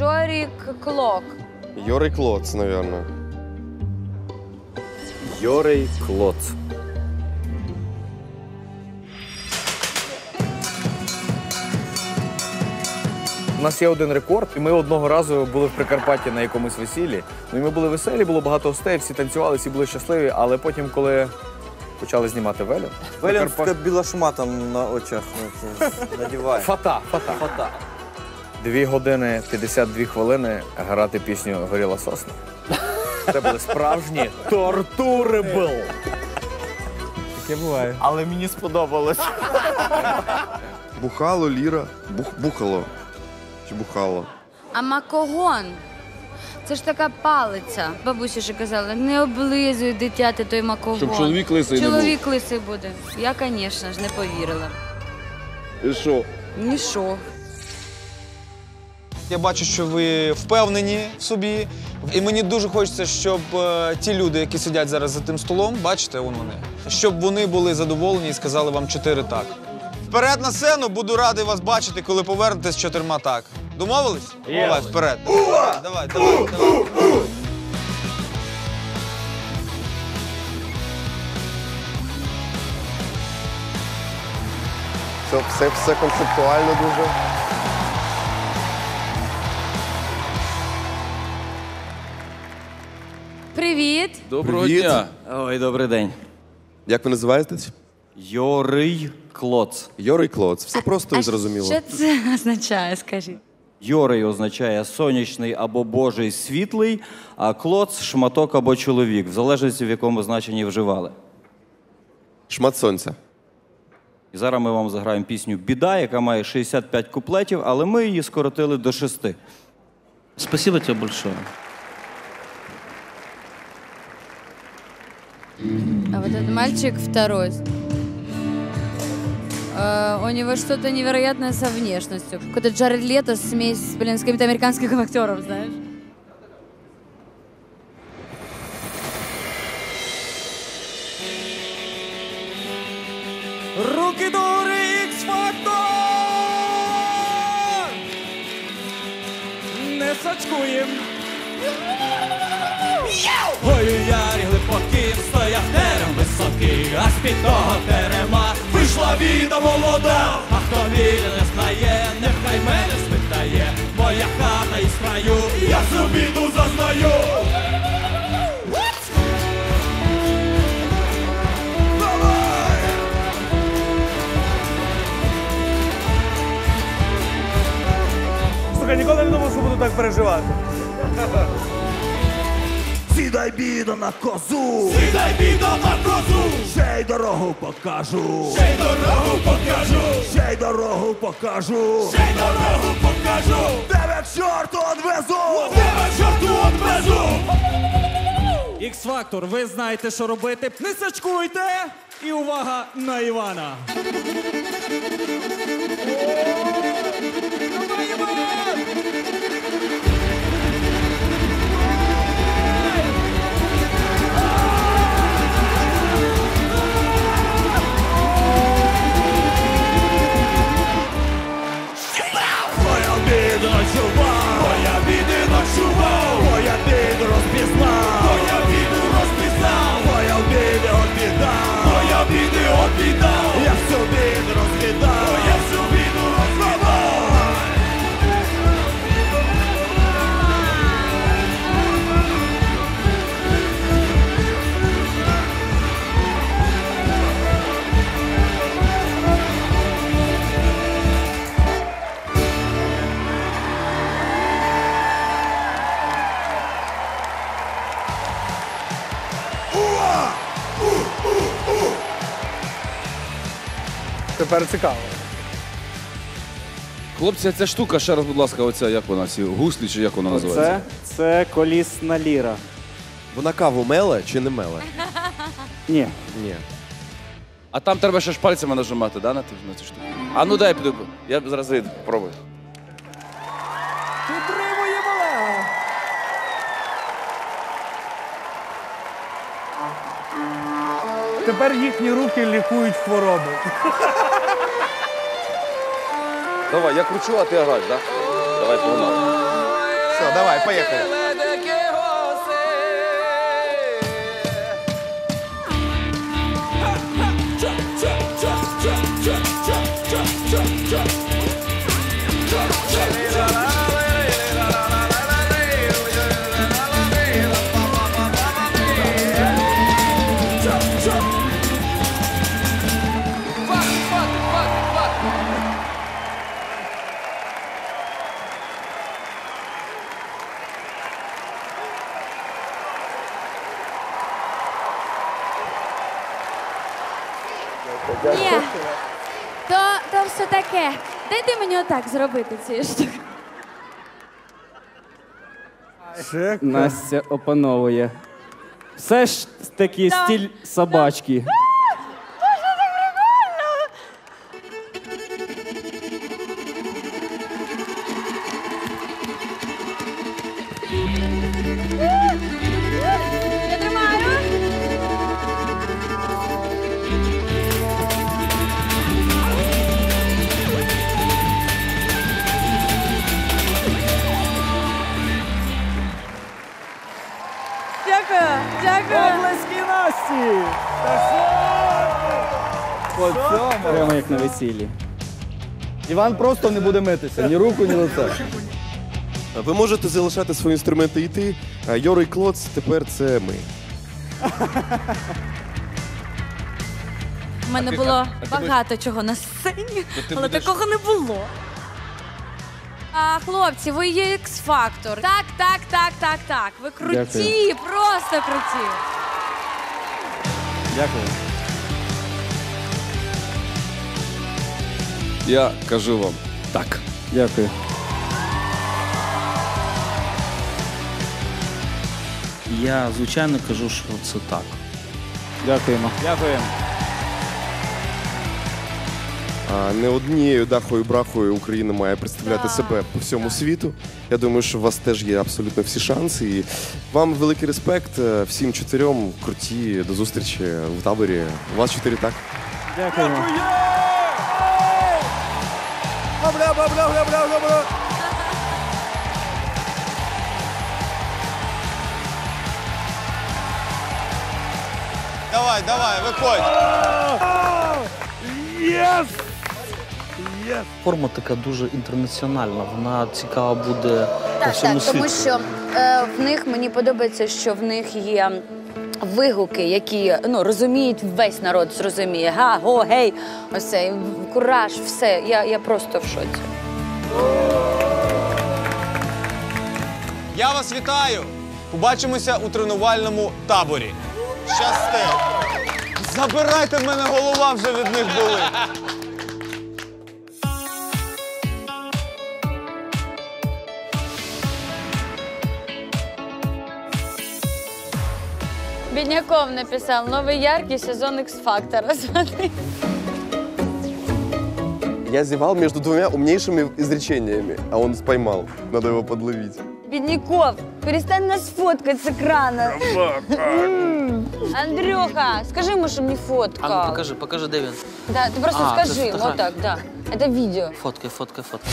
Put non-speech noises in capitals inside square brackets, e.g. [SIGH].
Жорік Клок. Йорик Лоц, наверное. Йорий Клоц. У нас є один рекорд, і ми одного разу були в Прикарпатті на якомусь весіллі. Ну і ми були веселі, було багато гостей, всі танцювали, всі були щасливі. Але потім, коли почали знімати велю, Велян Прикарпат- така біла шма там на очах ну, це надіває. фата, фата. Фата. Дві години 52 хвилини грати пісню Горіла сосна. Це були справжні тортури був. Таке буває. Але мені сподобалось. Бухало, ліра. Бух, бухало. Чи бухало? А макогон. Це ж така палиця. Бабуся ще казала, не облизуй дитяти той макогон. Щоб чоловік лисий не був. Чоловік лисий буде. Я, звісно ж, не повірила. І що? Ні що. Я бачу, що ви впевнені в собі. І мені дуже хочеться, щоб е, ті люди, які сидять зараз за тим столом, бачите, вон вони, щоб вони були задоволені і сказали вам чотири так. Вперед на сцену, буду радий вас бачити, коли повернетесь з чотирма так. Домовились? Давай, вперед. Давай, давай, давай. давай. Це все, все концептуально дуже. Привіт. Доброго Привіт. дня. Ой, добрий день. Як ви називаєтесь? Йорий Клоц. Йорик Лоц. Все просто і зрозуміло. Що це [LAUGHS] означає, скажіть? Йорий означає сонячний або божий світлий, а клоц шматок або чоловік, в залежності в якому значенні вживали. Шмат сонця. І зараз ми вам заграємо пісню Біда, яка має 65 куплетів, але ми її скоротили до шести. Спасибо тебе большое. А вот этот мальчик второй. Э, у него что-то невероятное со внешностью. Какой-то Джаред Лето смесь, блин, с каким-то американским актером, знаешь? Руки до Ікс-фактор! Не сачкуєм! Молода. А хто вірі не знає, нехай мене спитає. Моя хата із краю, я цю біду зазнаю. Слухай, ніколи не думав, що буду так переживати. Сідай бідо на козу, Сідай біда на козу, ще й дорогу покажу, ще й дорогу покажу, ще й дорогу покажу, ще й дорогу покажу. тебе к чорту одвезу. Тебе чорту одвезу! Ікс-фактор, ви знаєте, що робити. Не сачкуйте! І увага на Івана. Моя біда ночував, Тепер цікаво. Хлопці, ця штука, ще раз, будь ласка, оця, як вона, ці гуслі, чи як вона називається? Це, це колісна ліра. Вона каву меле чи не меле? [LAUGHS] Ні. Ні. А там треба ще ж пальцями нажимати, да, на цю штуку? А ну дай піду. Я зараз зайду, пробую. Підтримуємо Лео! Тепер їхні руки лікують хвороби. [LAUGHS] Давай, я кручу, а ти граєш, так? Да? Давай, погнали. Все, давай, поїхали. Все. Дайте мені отак зробити цією штукою. Настя опановує. Все ж таки Да. стіль собачки. Я Дякую, дякую. Облески Насті! Прямо як на весіллі. Іван просто не буде митися, ні руку, ні лице. Ви можете залишати свої інструменти і йти. А Йори Клоц тепер це ми. У мене було багато чого на сцені, але такого не було. А, хлопці, ви є X-фактор. Так, так, так, так, так. Ви круті, Дякую. просто круті. Дякую. Я кажу вам так. Дякую. Я звичайно кажу, що це так. Дякуємо. Дякуємо. А не однією дахою брахою Україна має представляти Так. себе по всьому світу. Я думаю, що у вас теж є абсолютно всі шанси. І вам великий респект е, всім чотирьом. Круті до зустрічі в таборі. У вас чотири так. Дякуємо. Давай, давай, виходь. Форма така дуже інтернаціональна. Вона цікава буде по Так, всьому так, тому що е, в них мені подобається, що в них є вигуки, які ну розуміють весь народ, зрозуміє. Га, го, гей, ось цей кураж, все. Я, я просто в шоці. Я вас вітаю! Побачимося у тренувальному таборі. Щасти! Забирайте в мене голова вже від них болить. Бідняков написав новий яркий сезон X-фактора. Смотри. [LAUGHS] Я зевал между двумя умнейшими изречениями, а он поймал. Надо его подловить. Бідняков, перестань нас фоткати з екрана. М. Андрюха, скажи йому, що мені фотка. А ну покажи, покажи, де він. Да, ти просто А, це скажи, фотографія. вот так, да. Это видео. Фоткай, фоткай, фоткай.